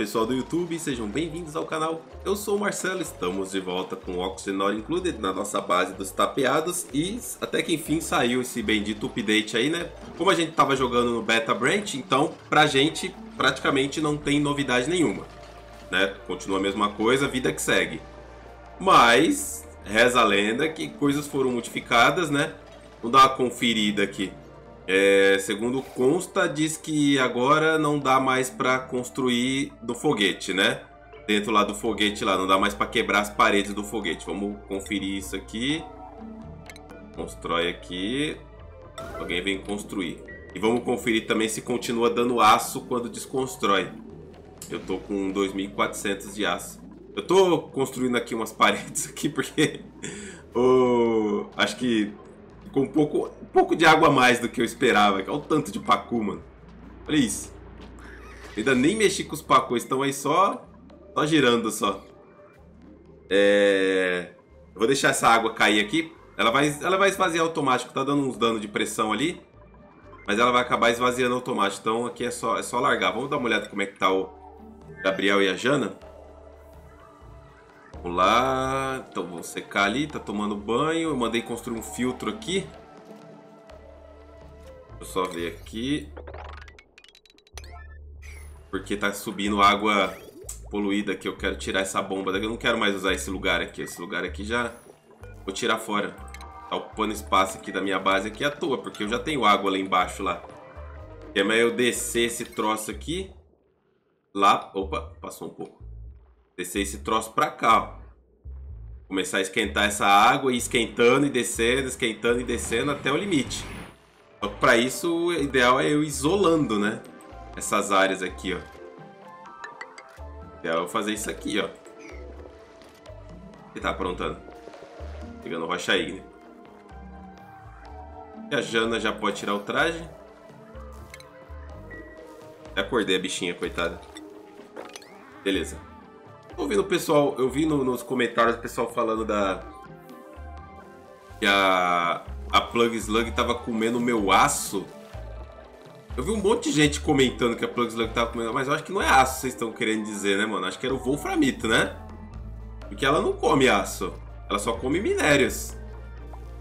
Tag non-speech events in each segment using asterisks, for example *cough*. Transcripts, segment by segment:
pessoal do YouTube, sejam bem-vindos ao canal. Eu sou o Marcelo, estamos de volta com o Included na nossa base dos tapeados e até que enfim saiu esse bendito update aí, né? Como a gente tava jogando no Beta Branch, então pra gente praticamente não tem novidade nenhuma, né? Continua a mesma coisa, vida que segue. Mas reza a lenda que coisas foram modificadas, né? Vamos dar uma conferida aqui. É, segundo consta, diz que agora não dá mais para construir do foguete, né? Dentro lá do foguete lá, não dá mais para quebrar as paredes do foguete. Vamos conferir isso aqui. Constrói aqui. Alguém vem construir. E vamos conferir também se continua dando aço quando desconstrói. Eu tô com 2.400 de aço. Eu tô construindo aqui umas *laughs* paredes aqui porque... oh, acho que com um pouco, um pouco de água a mais do que eu esperava. Olha o tanto de pacu, mano. Olha isso. Ainda nem mexi com os pacus, estão aí só, só girando só. É... Vou deixar essa água cair aqui. Ela vai, ela vai esvaziar automático, tá dando uns danos de pressão ali. Mas ela vai acabar esvaziando automático. Então aqui é só, é só largar. Vamos dar uma olhada como é que tá o Gabriel e a Jana. Vamos lá. Então vou secar ali, tá tomando banho. Eu mandei construir um filtro aqui. Deixa eu só ver aqui. Porque tá subindo água poluída aqui. Eu quero tirar essa bomba daqui. Eu não quero mais usar esse lugar aqui. Esse lugar aqui já vou tirar fora. Tá ocupando espaço aqui da minha base aqui à toa. Porque eu já tenho água lá embaixo lá. É melhor eu descer esse troço aqui. Lá. Opa, passou um pouco descer esse troço pra cá, ó. Começar a esquentar essa água e esquentando e descendo, esquentando e descendo até o limite. Só que pra isso, o ideal é eu isolando, né? Essas áreas aqui, ó. O ideal é eu fazer isso aqui, ó. O que tá aprontando? Pegando rocha né? E a Jana já pode tirar o traje. acordei a bichinha, coitada. Beleza. Ouvindo o pessoal, eu vi no, nos comentários o pessoal falando da. Que a. A Plug Slug tava comendo meu aço. Eu vi um monte de gente comentando que a Plug Slug tava comendo, mas eu acho que não é aço vocês estão querendo dizer, né, mano? Acho que era o Wolframito, né? Porque ela não come aço. Ela só come minérios.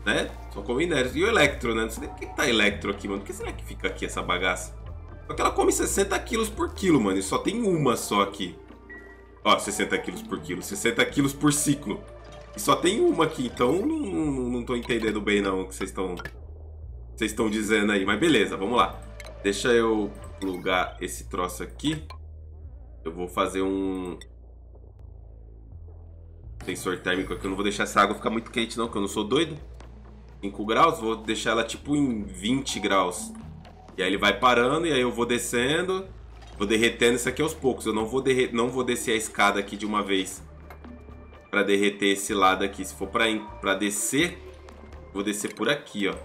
Né? Só come minérios. E o Electro, né? Não sei nem por que tá Electro aqui, mano. Por que será que fica aqui essa bagaça? Só que ela come 60 quilos por quilo, mano. E só tem uma só aqui. Ó, 60 quilos por quilo, 60 quilos por ciclo. E só tem uma aqui, então não, não, não tô entendendo bem não o que vocês estão vocês estão dizendo aí. Mas beleza, vamos lá. Deixa eu plugar esse troço aqui. Eu vou fazer um sensor térmico aqui. Eu não vou deixar essa água ficar muito quente não, porque eu não sou doido. 5 graus, vou deixar ela tipo em 20 graus. E aí ele vai parando e aí eu vou descendo Vou derretendo isso aqui aos poucos. Eu não vou, derre não vou descer a escada aqui de uma vez. Pra derreter esse lado aqui. Se for pra, pra descer, vou descer por aqui, ó.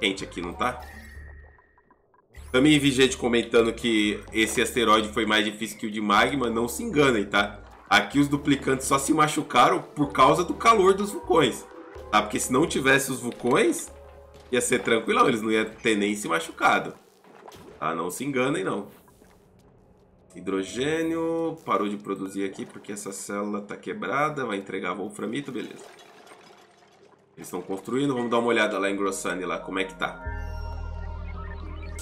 Quente aqui, não tá? Também vi gente comentando que esse asteroide foi mais difícil que o de Magma. Não se enganem, tá? Aqui os duplicantes só se machucaram por causa do calor dos vulcões. Tá? Porque se não tivesse os vulcões, ia ser tranquilão. Eles não iam ter nem se machucado. Tá? Não se enganem, não. Hidrogênio. Parou de produzir aqui porque essa célula está quebrada. Vai entregar wolframito, beleza. Eles estão construindo. Vamos dar uma olhada lá em Grossani, lá, como é que tá.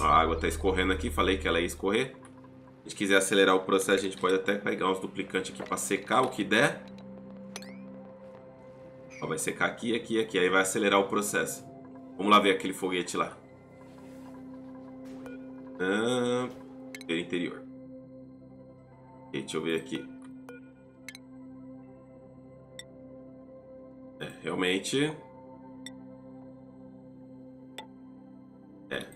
A água está escorrendo aqui. Falei que ela ia escorrer. Se a gente quiser acelerar o processo, a gente pode até pegar uns duplicantes aqui para secar o que der. Ó, vai secar aqui, aqui, aqui. Aí vai acelerar o processo. Vamos lá ver aquele foguete lá. Ah, interior. Okay, deixa eu ver aqui. É, realmente... É,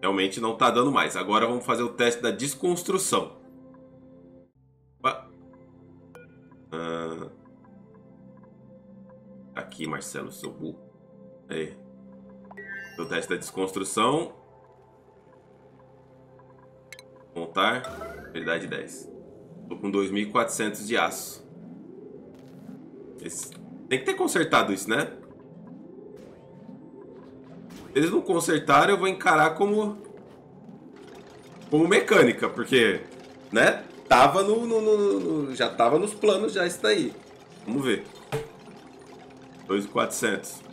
realmente não tá dando mais. Agora vamos fazer o teste da desconstrução. Ah, aqui, Marcelo, seu burro. Aí. O teste da desconstrução. Montar. Habilidade 10. Tô com 2.400 de aço. Esse... Tem que ter consertado isso, né? Se eles não consertaram, eu vou encarar como... Como mecânica, porque... né? Tava no, no, no, no já tava nos planos já isso daí. Vamos ver. 2,400.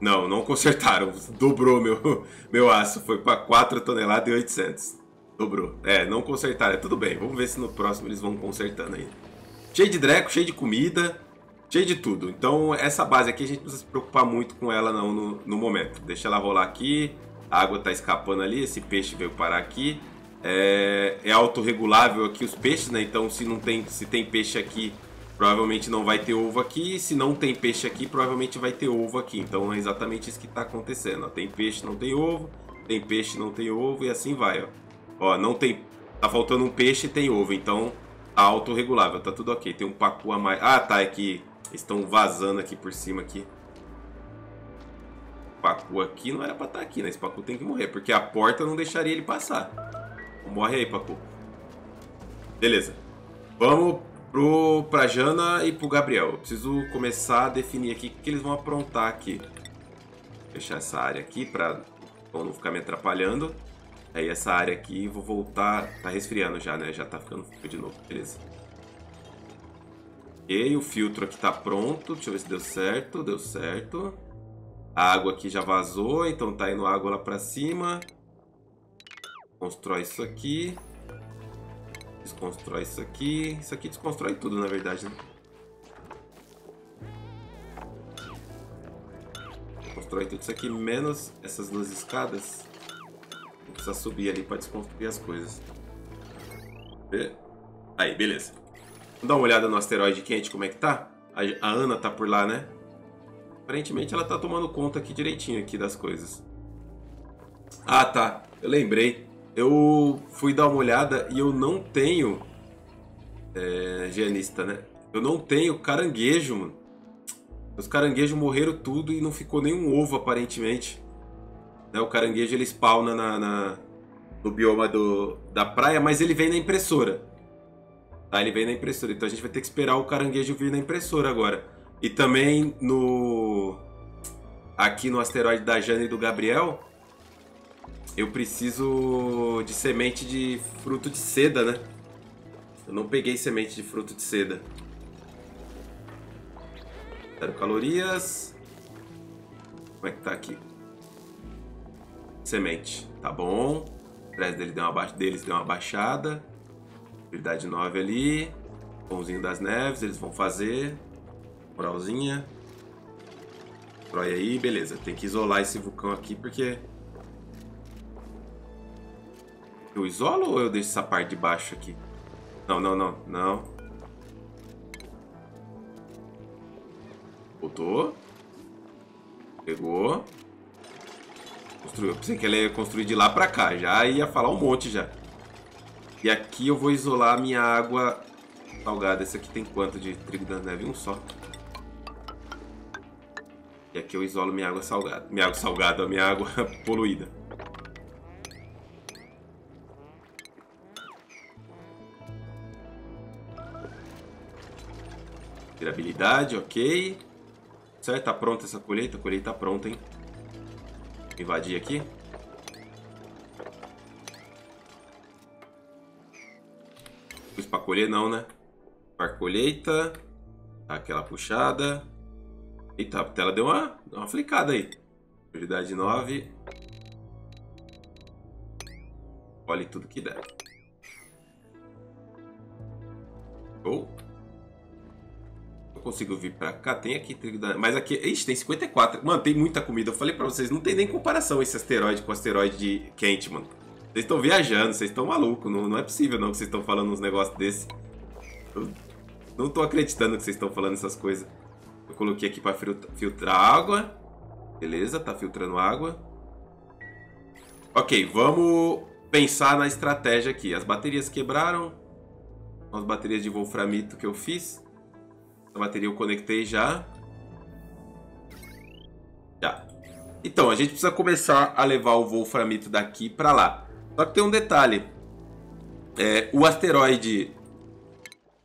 Não, não consertaram. Dobrou meu, meu aço. Foi para 4 toneladas e 800. Dobrou. É, não consertaram. É tudo bem. Vamos ver se no próximo eles vão consertando aí. Cheio de dreco, cheio de comida, cheio de tudo. Então, essa base aqui a gente não precisa se preocupar muito com ela não no, no momento. Deixa ela rolar aqui. A água tá escapando ali. Esse peixe veio parar aqui. É, é autorregulável aqui os peixes, né? Então, se não tem, se tem peixe aqui provavelmente não vai ter ovo aqui. Se não tem peixe aqui, provavelmente vai ter ovo aqui. Então é exatamente isso que está acontecendo. Tem peixe, não tem ovo. Tem peixe, não tem ovo e assim vai. Ó, ó não tem. Tá faltando um peixe e tem ovo. Então tá autorregulável, tá tudo ok. Tem um pacu a mais. Ah, tá. É que estão vazando aqui por cima aqui. Pacu aqui não era pra estar tá aqui, né? Esse pacu tem que morrer, porque a porta não deixaria ele passar. Morre aí, pacu. Beleza. Vamos pro, pra Jana e pro Gabriel. Eu preciso começar a definir aqui o que eles vão aprontar aqui. Fechar essa área aqui pra não ficar me atrapalhando. Aí essa área aqui, vou voltar... Tá resfriando já, né? Já tá ficando frio de novo. Beleza. Ok, o filtro aqui tá pronto. Deixa eu ver se deu certo. Deu certo. A água aqui já vazou, então tá indo água lá pra cima. Constrói isso aqui. Desconstrói isso aqui. Isso aqui desconstrói tudo, na verdade, né? Constrói tudo isso aqui, menos essas duas escadas. Precisa subir ali para desconstruir as coisas. Aí, beleza. Vamos dar uma olhada no asteroide quente, como é que tá? A Ana tá por lá, né? Aparentemente ela tá tomando conta aqui direitinho aqui das coisas. Ah, tá. Eu lembrei eu fui dar uma olhada e eu não tenho é, higienista, né? Eu não tenho caranguejo, mano. Os caranguejos morreram tudo e não ficou nenhum ovo, aparentemente. Né? O caranguejo ele spawna na, na, no bioma do, da praia, mas ele vem na impressora. Tá? Ele vem na impressora. Então a gente vai ter que esperar o caranguejo vir na impressora agora. E também no. Aqui no asteroide da Jane e do Gabriel, eu preciso de semente de fruto de seda, né? Eu não peguei semente de fruto de seda. Zero calorias. Como é que tá aqui? Semente. Tá bom. Preço dele deu uma deles deu uma baixada. Habilidade 9 ali. Pãozinho das neves, eles vão fazer. Moralzinha. Constrói aí, beleza. Tem que isolar esse vulcão aqui porque Eu isolo ou eu deixo essa parte de baixo aqui? Não, não, não, não. Voltou. Pegou. Construiu. Eu pensei que ela ia construir de lá pra cá. Já ia falar um monte já. E aqui eu vou isolar a minha água salgada. Esse aqui tem quanto de trigo da neve? Um só. E aqui eu isolo minha água salgada. Minha água salgada, minha água *laughs* poluída. Virabilidade, ok. Certo, tá pronta essa colheita? Colheita tá pronta, hein? Invadir aqui. Fiz pra colher não, né? Para colheita. Aquela puxada. Eita, a tela deu uma, uma flicada aí. Prioridade 9. Olhe tudo que der. Consigo vir pra cá. Tem aqui trigo da... Mas aqui... Ixi, tem 54. Mano, tem muita comida. Eu falei pra vocês, não tem nem comparação esse asteroide com o asteroide de quente, mano. Vocês estão viajando, vocês estão malucos. Não, não é possível não que vocês estão falando uns negócios desse. Eu não tô acreditando que vocês estão falando essas coisas. Eu coloquei aqui pra filtrar água. Beleza, tá filtrando água. Ok, vamos pensar na estratégia aqui. As baterias quebraram. As baterias de wolframito que eu fiz. A bateria eu conectei já. Já. Então, a gente precisa começar a levar o Wolframito daqui para lá. Só que tem um detalhe. É, o asteroide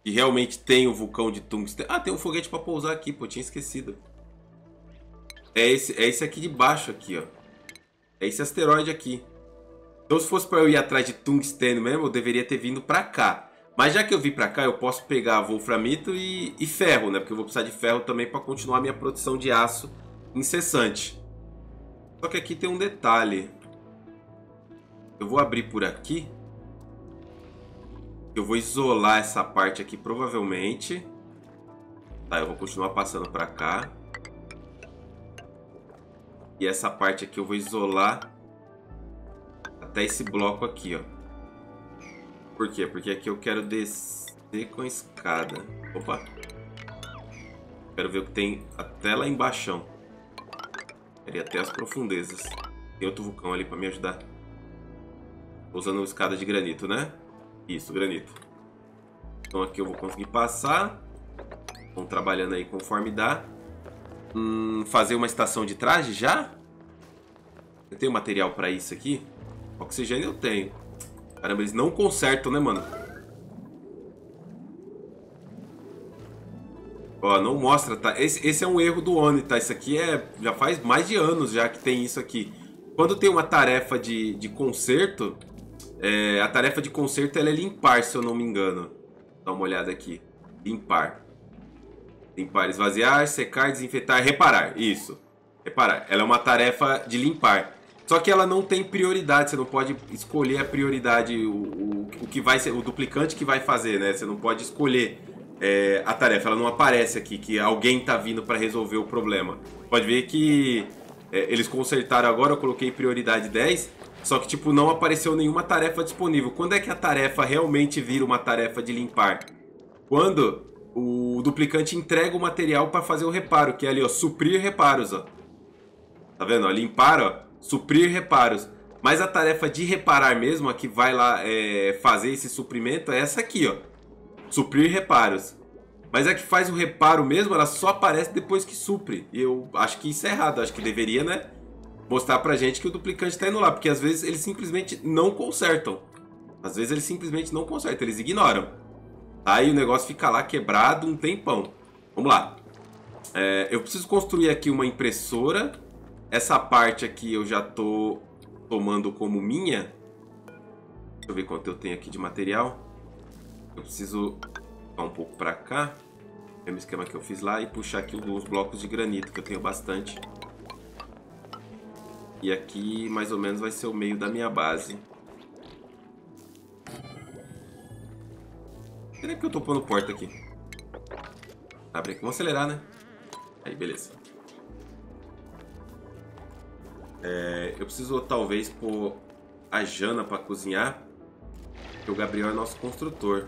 que realmente tem o vulcão de tungstênio... Ah, tem um foguete para pousar aqui, pô, tinha esquecido. é esse, é esse aqui de baixo aqui, ó. É esse asteroide aqui. Então se fosse para eu ir atrás de tungstênio mesmo, eu deveria ter vindo para cá. Mas já que eu vim para cá, eu posso pegar wolframito e, e ferro, né? Porque eu vou precisar de ferro também para continuar minha produção de aço incessante. Só que aqui tem um detalhe. Eu vou abrir por aqui. Eu vou isolar essa parte aqui provavelmente. Tá, eu vou continuar passando para cá. E essa parte aqui eu vou isolar até esse bloco aqui, ó. Por quê? Porque aqui eu quero descer com a escada. Opa! Quero ver o que tem até lá embaixo. Quero ir até as profundezas. Tem outro vulcão ali para me ajudar. Tô usando escada de granito, né? Isso, granito. Então aqui eu vou conseguir passar. Vamos trabalhando aí conforme dá. Hum, fazer uma estação de traje já? Eu tenho material para isso aqui? Oxigênio eu tenho. Caramba, eles não consertam, né, mano? Ó, não mostra, tá? Esse, esse é um erro do Oni, tá? Isso aqui é... Já faz mais de anos já que tem isso aqui. Quando tem uma tarefa de, de conserto... É, a tarefa de conserto é limpar, se eu não me engano. Dá uma olhada aqui. Limpar. Limpar, esvaziar, secar, desinfetar, reparar. Isso. Reparar. Ela é uma tarefa de limpar. Só que ela não tem prioridade, você não pode escolher a prioridade, o, o, o que vai ser, o duplicante que vai fazer, né? Você não pode escolher é, a tarefa, ela não aparece aqui, que alguém tá vindo para resolver o problema. Pode ver que é, eles consertaram agora, eu coloquei prioridade 10, só que tipo, não apareceu nenhuma tarefa disponível. Quando é que a tarefa realmente vira uma tarefa de limpar? Quando o duplicante entrega o material para fazer o reparo, que é ali, ó, suprir reparos, ó. Tá vendo? Ó, limpar, ó suprir reparos. Mas a tarefa de reparar mesmo, a que vai lá é, fazer esse suprimento, é essa aqui, ó. Suprir reparos. Mas a que faz o reparo mesmo, ela só aparece depois que supre. E eu acho que isso é errado. Acho que deveria, né? Mostrar pra gente que o duplicante tá indo lá. Porque às vezes eles simplesmente não consertam. Às vezes eles simplesmente não consertam, eles ignoram. Aí o negócio fica lá quebrado um tempão. Vamos lá. É, eu preciso construir aqui uma impressora essa parte aqui eu já tô tomando como minha. Deixa eu ver quanto eu tenho aqui de material. Eu preciso um pouco para cá. Mesmo esquema que eu fiz lá. E puxar aqui os blocos de granito, que eu tenho bastante. E aqui mais ou menos vai ser o meio da minha base. Será que eu tô pondo porta aqui? Abre aqui. Vamos acelerar, né? Aí, beleza. É, eu preciso talvez pôr a Jana para cozinhar, porque o Gabriel é nosso construtor.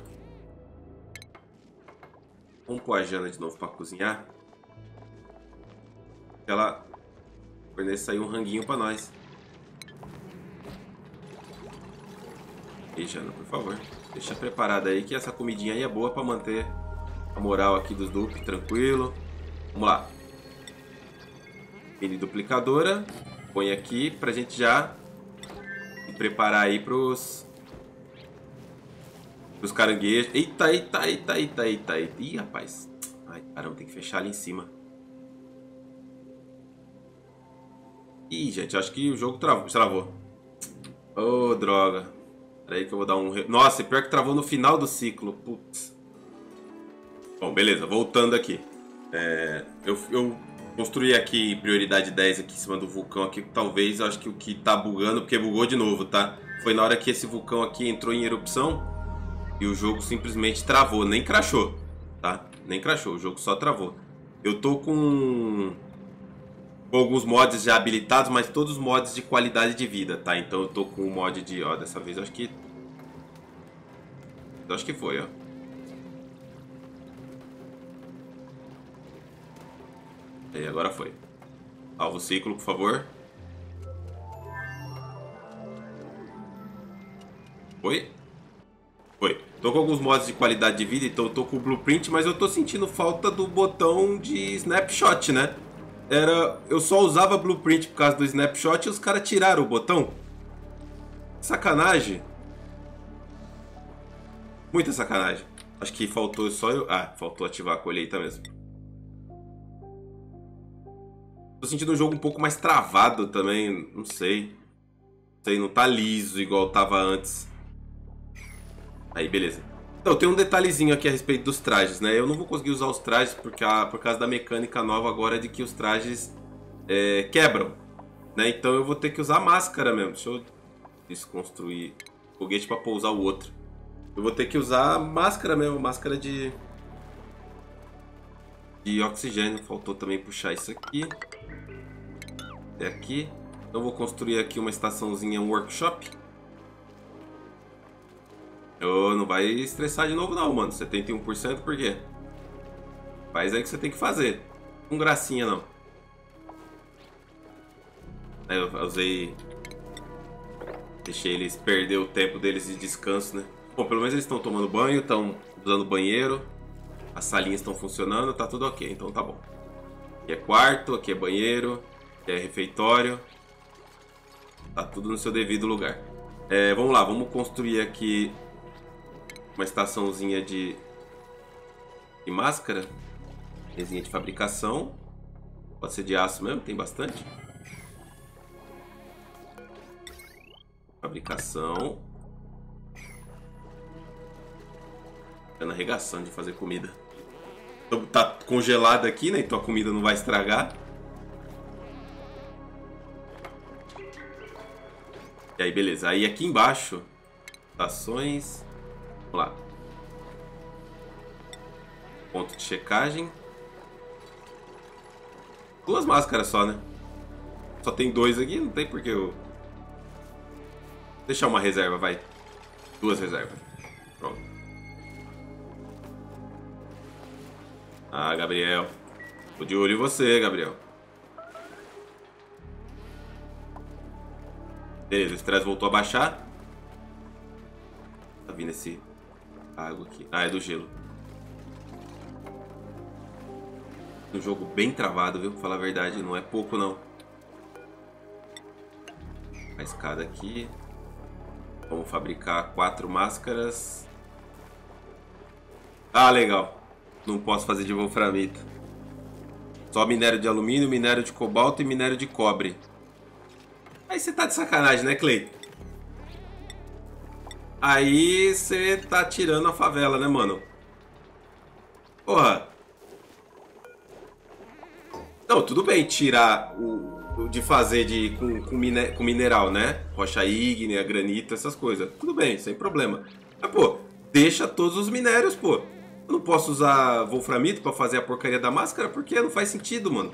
Vamos pôr a Jana de novo para cozinhar. Ela forneça aí um ranguinho para nós. E Jana, por favor, deixa preparada aí que essa comidinha aí é boa para manter a moral aqui dos duplos tranquilo. Vamos lá. Mini duplicadora põe aqui pra gente já preparar aí pros pros caranguejos. Eita, eita, eita, eita, eita, eita. Ih, rapaz. Ai, caramba, tem que fechar ali em cima. Ih, gente, acho que o jogo travou. Travou. Ô, oh, droga. Pera aí que eu vou dar um... Nossa, pior que travou no final do ciclo. Putz. Bom, beleza. Voltando aqui. É, eu, eu construir aqui prioridade 10 aqui em cima do vulcão aqui, talvez acho que o que tá bugando, porque bugou de novo, tá? Foi na hora que esse vulcão aqui entrou em erupção e o jogo simplesmente travou, nem crashou, tá? Nem crashou, o jogo só travou. Eu tô com, com alguns mods já habilitados, mas todos os mods de qualidade de vida, tá? Então eu tô com o mod de, ó, dessa vez acho que... Eu acho que foi, ó. Aí, agora foi. Salva o ciclo, por favor. Foi? Foi. Tô com alguns modos de qualidade de vida, então eu tô com o blueprint, mas eu tô sentindo falta do botão de snapshot, né? Era, eu só usava blueprint por causa do snapshot e os caras tiraram o botão. Sacanagem. Muita sacanagem. Acho que faltou só eu... Ah, faltou ativar a colheita mesmo. Tô sentindo um jogo um pouco mais travado também, não sei. Não sei, não tá liso igual tava antes. Aí, beleza. Então, tem um detalhezinho aqui a respeito dos trajes, né? Eu não vou conseguir usar os trajes porque a, por causa da mecânica nova agora de que os trajes é, quebram. Né? Então eu vou ter que usar máscara mesmo. Deixa eu desconstruir foguete para pousar o outro. Eu vou ter que usar máscara mesmo, máscara de de oxigênio. Faltou também puxar isso aqui. Até aqui. Então vou construir aqui uma estaçãozinha, um workshop. Oh, não vai estressar de novo não, mano. 71% por quê? Faz aí que você tem que fazer. Com gracinha não. Aí eu usei... Deixei eles perder o tempo deles de descanso, né? Bom, pelo menos eles estão tomando banho, estão usando banheiro. As salinhas estão funcionando, tá tudo ok, então tá bom. Aqui é quarto, aqui é banheiro, é refeitório. Tá tudo no seu devido lugar. É, vamos lá, vamos construir aqui uma estaçãozinha de, de máscara. Resinha de fabricação. Pode ser de aço mesmo, tem bastante. Fabricação. Tá na de fazer comida. Tá congelado aqui, né? Então a comida não vai estragar. Aí, beleza. Aí aqui embaixo, estações. Vamos lá. Ponto de checagem. Duas máscaras só, né? Só tem dois aqui, não tem porque eu deixar uma reserva, vai. Duas reservas. Pronto. Ah, Gabriel. Tô de olho em você, Gabriel. Beleza, o estresse voltou a baixar. Tá vindo esse água aqui. Ah, é do gelo. Um jogo bem travado, viu? Pra falar a verdade, não é pouco não. A escada aqui. Vamos fabricar quatro máscaras. Ah, legal. Não posso fazer de wolframito. Só minério de alumínio, minério de cobalto e minério de cobre. Aí você tá de sacanagem, né, Clay? Aí você tá tirando a favela, né, mano? Porra. Não, tudo bem tirar o, de fazer de, com, com, mine, com mineral, né? Rocha ígnea, granito, essas coisas. Tudo bem, sem problema. Mas, pô, deixa todos os minérios, pô. Eu não posso usar wolframito pra fazer a porcaria da máscara porque não faz sentido, mano.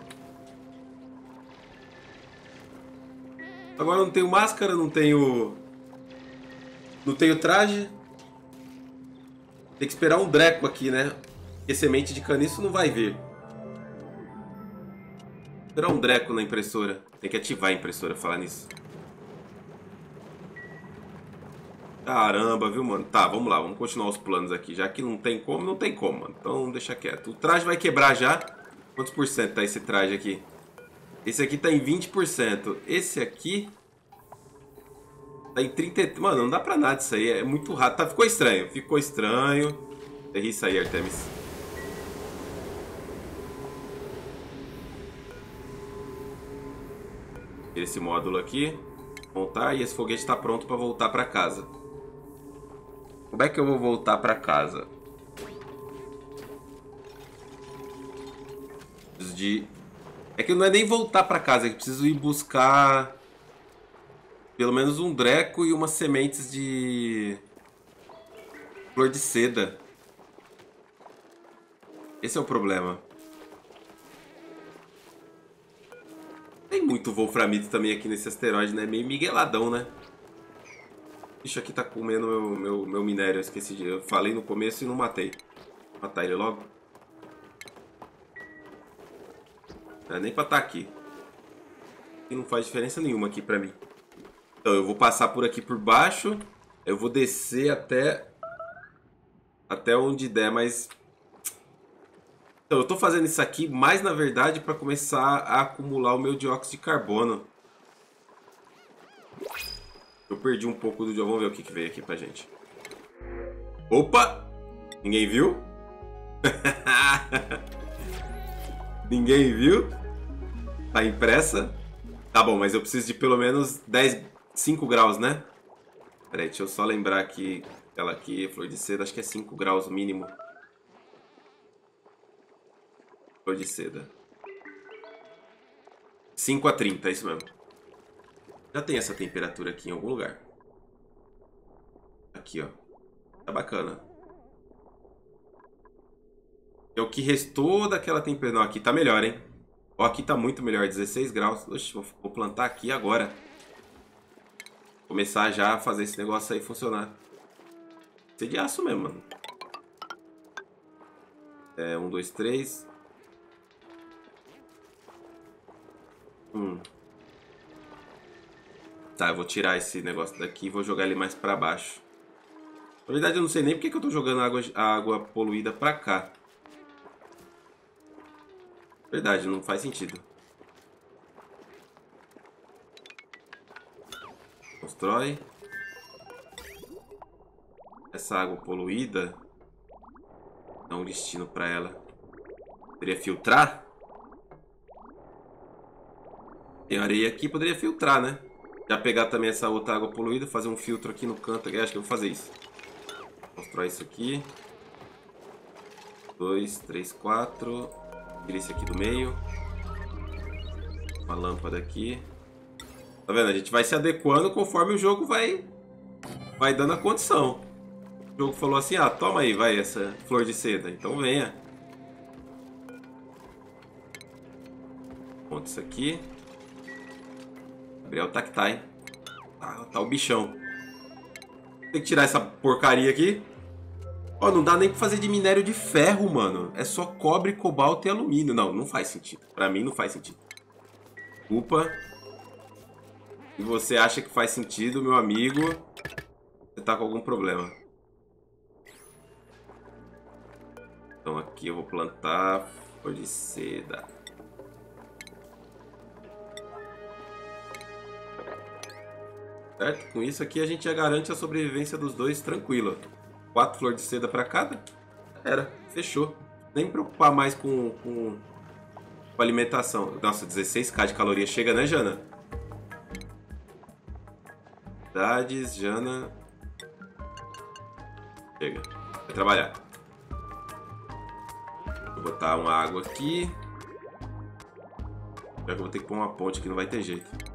Agora eu não tenho máscara, não tenho... Não tenho traje. Tem que esperar um dreco aqui, né? Porque semente de caniço não vai vir. Esperar um dreco na impressora. Tem que ativar a impressora falar nisso. Caramba, viu, mano? Tá, vamos lá, vamos continuar os planos aqui. Já que não tem como, não tem como, mano. Então deixa quieto. O traje vai quebrar já. Quantos por cento tá esse traje aqui? Esse aqui tá em 20%. Esse aqui... Tá em 30... Mano, não dá pra nada isso aí. É muito rápido. Tá, ficou estranho. Ficou estranho. Errei isso aí, Artemis. esse módulo aqui, montar e esse foguete está pronto para voltar para casa. Como é que eu vou voltar para casa? De... É que não é nem voltar para casa, é que preciso ir buscar pelo menos um dreco e umas sementes de flor de seda. Esse é o problema. Tem muito Wolframito também aqui nesse asteroide, né? Meio migueladão, né? Isso aqui tá comendo meu, meu, meu minério, eu esqueci de... Eu falei no começo e não matei. Matar ele logo. Não é nem pra estar tá aqui. E não faz diferença nenhuma aqui pra mim. Então, eu vou passar por aqui por baixo. Eu vou descer até... Até onde der, mas então, eu estou fazendo isso aqui mais na verdade para começar a acumular o meu dióxido de carbono. Eu perdi um pouco do Vamos ver o que, que veio aqui pra gente. Opa! Ninguém viu? *laughs* Ninguém viu? Tá impressa. Tá bom, mas eu preciso de pelo menos 10, 5 graus, né? Peraí, deixa eu só lembrar aqui. Ela aqui, flor de seda, acho que é 5 graus o mínimo. Flor de seda. 5 a 30, é isso mesmo. Já tem essa temperatura aqui em algum lugar. Aqui, ó. Tá bacana. É o que restou daquela temperatura. Não, aqui tá melhor, hein? Ó, aqui tá muito melhor, 16 graus. Oxe, vou plantar aqui agora. Começar já a fazer esse negócio aí funcionar. Ser de aço mesmo, mano. É, um, dois, três. Hum. Tá, eu vou tirar esse negócio daqui e vou jogar ele mais pra baixo. Na verdade, eu não sei nem porque que eu tô jogando água, água poluída pra cá. Verdade, não faz sentido. Constrói. Essa água poluída dá um destino pra ela. Poderia filtrar? Tem areia aqui, poderia filtrar, né? Já pegar também essa outra água poluída, fazer um filtro aqui no canto. Eu acho que eu vou fazer isso. Constrói isso aqui. Dois, três, quatro. Tira esse aqui do meio. Uma lâmpada aqui. Tá vendo? A gente vai se adequando conforme o jogo vai, vai dando a condição. O jogo falou assim, ah, toma aí, vai, essa flor de seda. Então venha. Ponto isso aqui. Gabriel tá que tá, hein? Tá, tá o bichão. Tem que tirar essa porcaria aqui. Ó, oh, não dá nem pra fazer de minério de ferro, mano. É só cobre, cobalto e alumínio. Não, não faz sentido. Pra mim não faz sentido. Desculpa. Se você acha que faz sentido, meu amigo, você tá com algum problema. Então aqui eu vou plantar flor de seda. Certo? Com isso aqui a gente já garante a sobrevivência dos dois tranquilo quatro flores de seda para cada. Era, fechou. Nem preocupar mais com, com, com alimentação. Nossa, 16k de calorias chega, né, Jana? Idades, Jana. Chega. Vai trabalhar. Vou botar uma água aqui. Já que eu vou ter que pôr uma ponte que não vai ter jeito.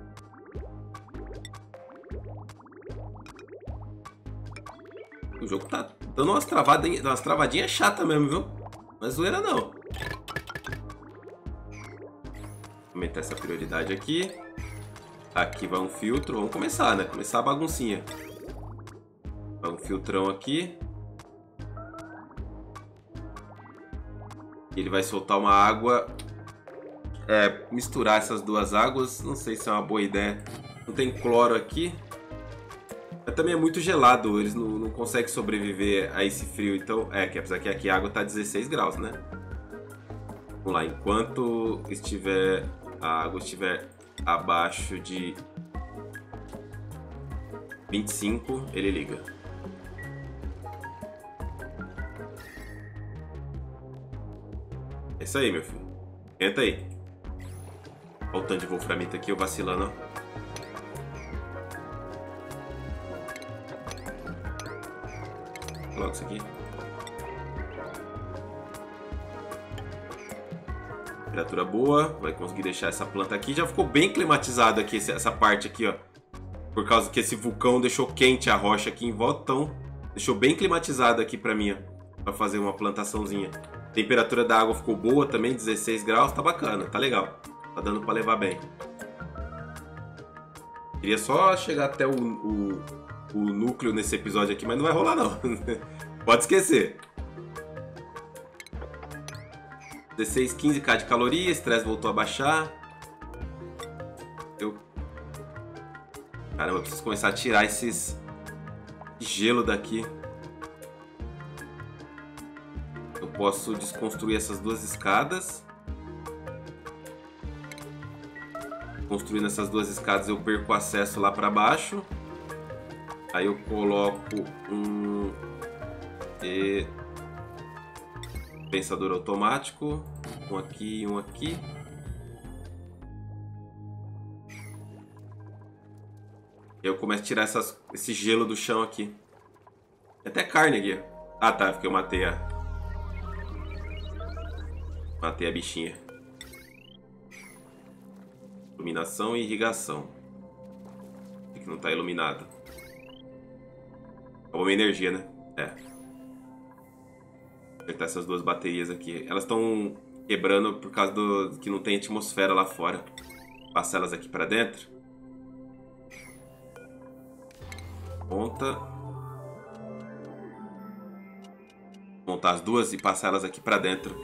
O jogo tá dando umas umas travadinhas chatas mesmo, viu? Mas zoeira não. Aumentar essa prioridade aqui. Aqui vai um filtro. Vamos começar, né? Começar a baguncinha. Vai um filtrão aqui. Ele vai soltar uma água. É, misturar essas duas águas. Não sei se é uma boa ideia. Não tem cloro aqui também é muito gelado, eles não, não conseguem sobreviver a esse frio. Então, é, que apesar que aqui a água tá 16 graus, né? Vamos lá, enquanto estiver a água estiver abaixo de 25, ele liga. É isso aí, meu filho. Entra aí. Olha o tanto de wolframito aqui, eu vacilando, ó. Coloca isso aqui. Temperatura boa, vai conseguir deixar essa planta aqui. Já ficou bem climatizado aqui essa parte aqui, ó. Por causa que esse vulcão deixou quente a rocha aqui em volta, então deixou bem climatizado aqui pra mim, ó. Pra fazer uma plantaçãozinha. temperatura da água ficou boa também, 16 graus, tá bacana, tá legal. Tá dando pra levar bem. Queria só chegar até o, o o núcleo nesse episódio aqui, mas não vai rolar não. *laughs* Pode esquecer. 16, 15k de caloria, estresse voltou a baixar. Eu... Caramba, eu preciso começar a tirar esses gelo daqui. Eu posso desconstruir essas duas escadas. Construindo essas duas escadas eu perco acesso lá para baixo. Aí eu coloco um e pensador automático, um aqui e um aqui. E eu começo a tirar essas, esse gelo do chão aqui. É até carne aqui. Ah tá, porque eu matei a... Matei a bichinha. Iluminação e irrigação. Que não está iluminado? Acabou minha energia, né? É. Vou apertar essas duas baterias aqui. Elas estão quebrando por causa do que não tem atmosfera lá fora. Passar elas aqui para dentro. Ponta. Montar as duas e passar elas aqui para dentro.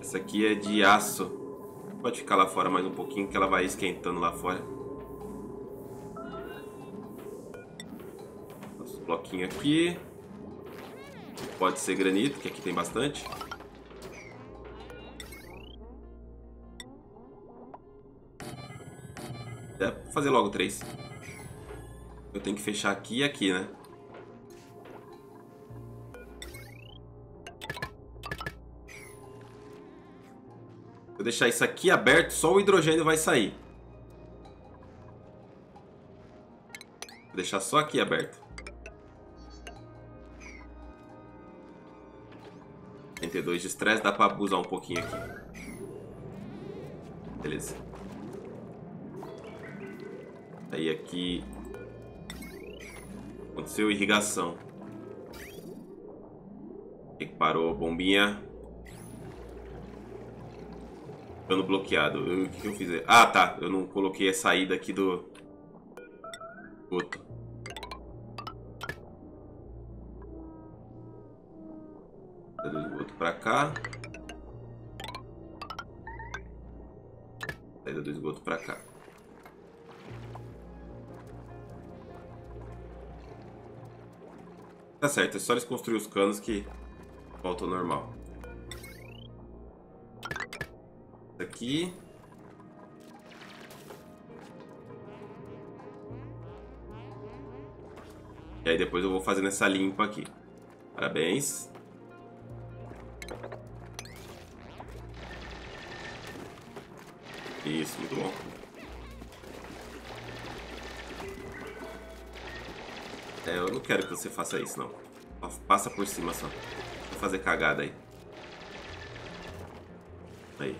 Essa aqui é de aço. Pode ficar lá fora mais um pouquinho que ela vai esquentando lá fora. Bloquinho aqui. Pode ser granito, que aqui tem bastante. É, fazer logo três. Eu tenho que fechar aqui e aqui, né? Eu deixar isso aqui aberto, só o hidrogênio vai sair. Vou deixar só aqui aberto. 32 de estresse, dá pra abusar um pouquinho aqui. Beleza. Aí aqui aconteceu irrigação. que parou, bombinha. Ficando bloqueado. O que eu fiz? Ah, tá. Eu não coloquei a saída aqui do outro. Cá. Saída do esgoto pra cá. Tá certo, é só eles construir os canos que volta ao normal. Aqui. E aí depois eu vou fazendo essa limpa aqui. Parabéns. Quero que você faça isso, não. Passa por cima só. Vou fazer cagada aí. Aí.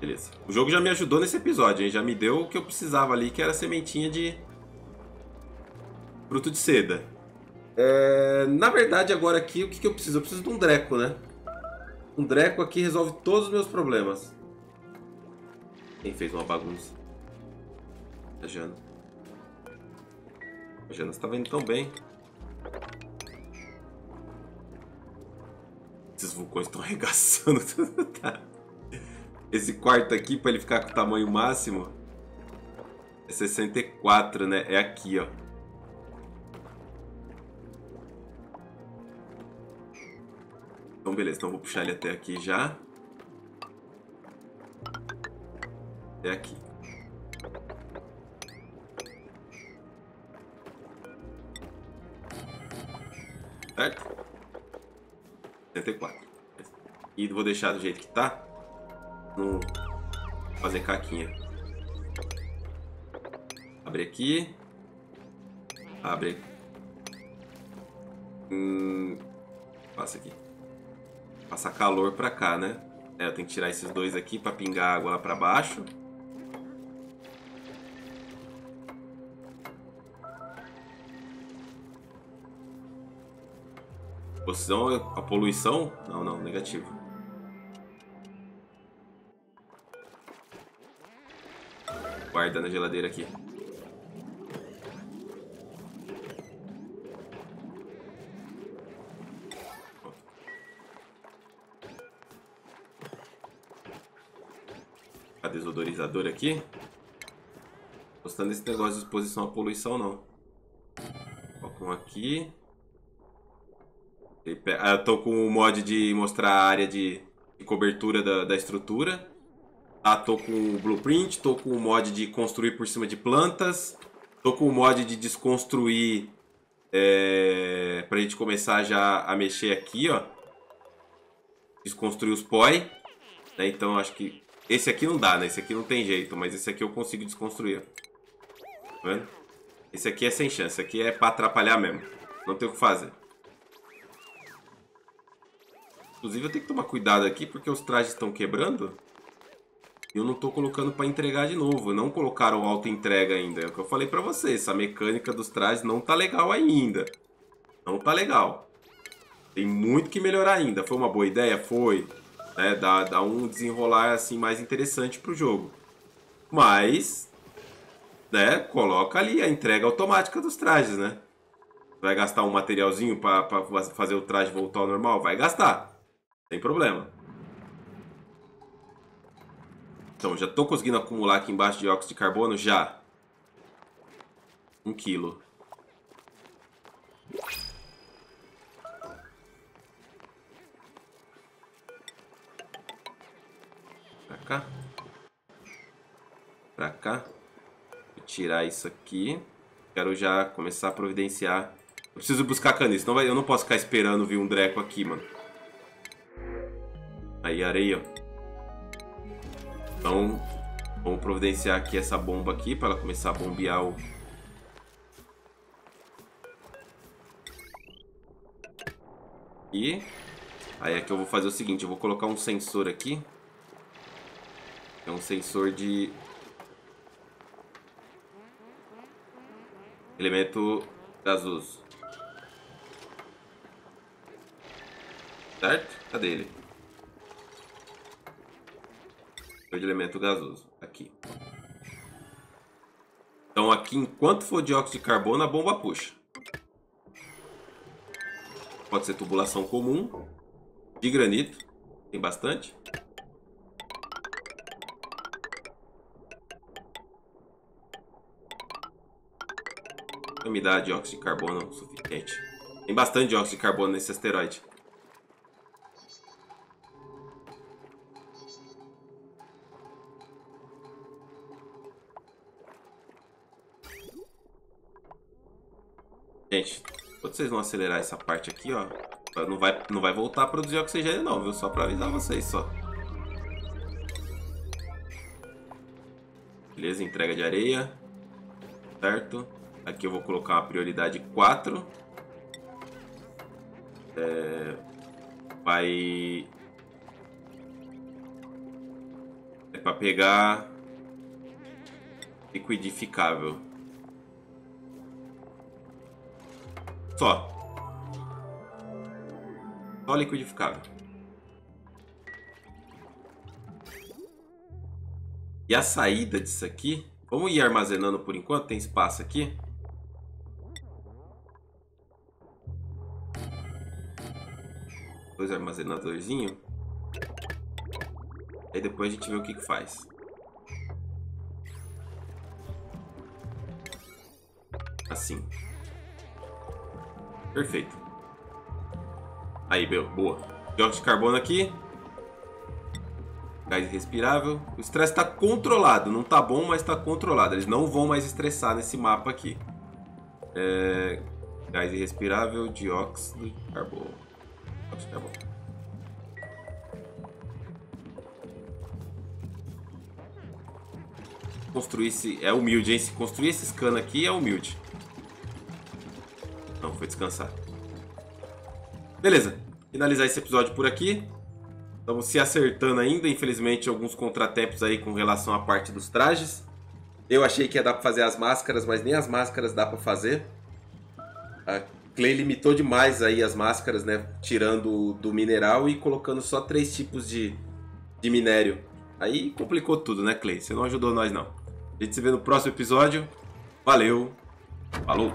Beleza. O jogo já me ajudou nesse episódio, hein? Já me deu o que eu precisava ali, que era sementinha de... Fruto de seda. É... Na verdade, agora aqui, o que, que eu preciso? Eu preciso de um dreco, né? Um dreco aqui resolve todos os meus problemas. Quem fez uma bagunça? A Jana. A Jana está vendo tão bem. Esses vulcões estão *laughs* arregaçando tudo. tá. Esse quarto aqui, para ele ficar com o tamanho máximo, é 64, né? É aqui, ó. Então, beleza. Então, vou puxar ele até aqui já. Até aqui. Certo? 74. E vou deixar do jeito que tá. Não fazer caquinha. Abre aqui. Abre. Hum, passa aqui. Passar calor pra cá, né? É, eu tenho que tirar esses dois aqui pra pingar água lá pra baixo. Posição, a poluição? Não, não, negativo. Guarda na geladeira aqui. A desodorizador aqui. Gostando desse negócio de exposição à poluição, não. Coloca um aqui. Ah, eu tô com o mod de mostrar a área de, de cobertura da, da estrutura. Ah, tô com o blueprint, tô com o mod de construir por cima de plantas. Tô com o mod de desconstruir é, pra gente começar já a mexer aqui, ó. Desconstruir os poi. Né? Então acho que Esse aqui não dá, né? Esse aqui não tem jeito, mas esse aqui eu consigo desconstruir. Tá vendo? Esse aqui é sem chance. Esse aqui é pra atrapalhar mesmo. Não tem o que fazer. Inclusive eu tenho que tomar cuidado aqui porque os trajes estão quebrando. E eu não tô colocando para entregar de novo. Não colocaram auto-entrega ainda. É o que eu falei para vocês. Essa mecânica dos trajes não tá legal ainda. Não tá legal. Tem muito que melhorar ainda. Foi uma boa ideia? Foi. Né? Dá, dá um desenrolar assim mais interessante pro jogo. Mas, né? Coloca ali a entrega automática dos trajes, né? Vai gastar um materialzinho para fazer o traje voltar ao normal? Vai gastar. Sem problema. Então, já estou conseguindo acumular aqui embaixo de óxido de carbono? Já. Um quilo. Pra cá. Pra cá. Vou tirar isso aqui. Quero já começar a providenciar. Eu preciso buscar caniço. Não vai, eu não posso ficar esperando vir um dreco aqui, mano. Aí, areia. Então, vamos providenciar aqui essa bomba aqui para ela começar a bombear o... E aí aqui eu vou fazer o seguinte, eu vou colocar um sensor aqui. É um sensor de elemento gasoso. Certo? Cadê ele? De elemento gasoso. Aqui. Então aqui, enquanto for dióxido de carbono, a bomba puxa. Pode ser tubulação comum. De granito. Tem bastante. me dá dióxido de carbono suficiente. Tem bastante dióxido de carbono nesse asteroide. Vocês vão acelerar essa parte aqui, ó, não vai, não vai voltar a produzir oxigênio não, viu? Só pra avisar vocês, só. Beleza, entrega de areia. Certo? Aqui eu vou colocar uma prioridade 4. É... Vai... É pra pegar... Liquidificável. Só. Só liquidificável. E a saída disso aqui... Vamos ir armazenando por enquanto, tem espaço aqui. Dois armazenadorzinho. Aí depois a gente vê o que, que faz. Assim. Perfeito. Aí, boa. Dióxido de carbono aqui. Gás respirável. O estresse está controlado. Não está bom, mas está controlado. Eles não vão mais estressar nesse mapa aqui. É... Gás irrespirável, dióxido de carbono. Dióxido de carbono. Construir esse... É humilde, hein? Se construir esse cano aqui é humilde. Foi descansar. Beleza, finalizar esse episódio por aqui. Estamos se acertando ainda, infelizmente alguns contratempos aí com relação à parte dos trajes. Eu achei que ia dar para fazer as máscaras, mas nem as máscaras dá para fazer. A Clay limitou demais aí as máscaras, né? Tirando do mineral e colocando só três tipos de, de minério. Aí complicou tudo, né, Clay? Você não ajudou nós, não. A gente se vê no próximo episódio. Valeu. Falou.